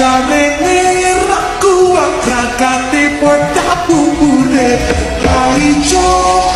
jare nirak kuat rakati pocah bubure Rai Jok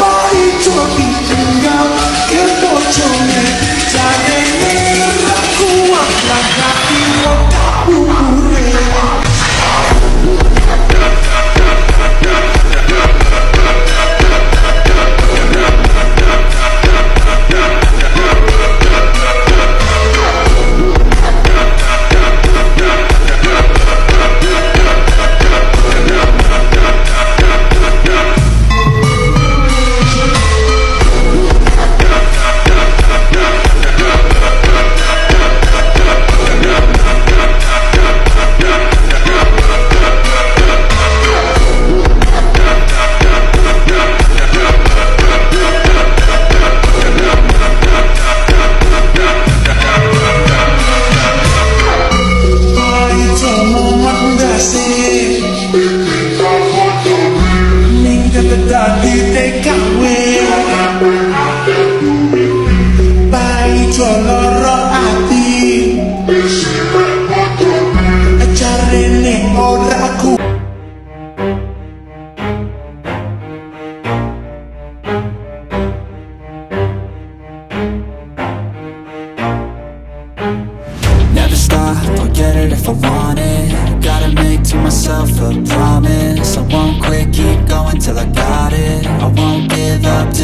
Never stop, I'll get it if I want it. Gotta make to myself a promise. I won't quit, keep going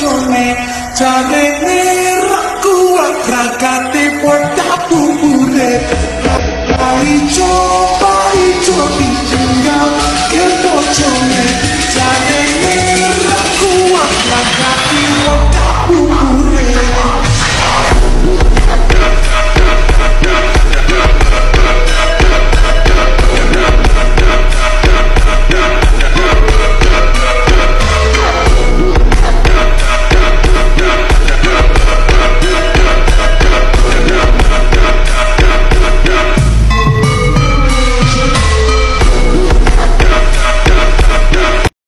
curne jane nerak kuat rakate podak bubur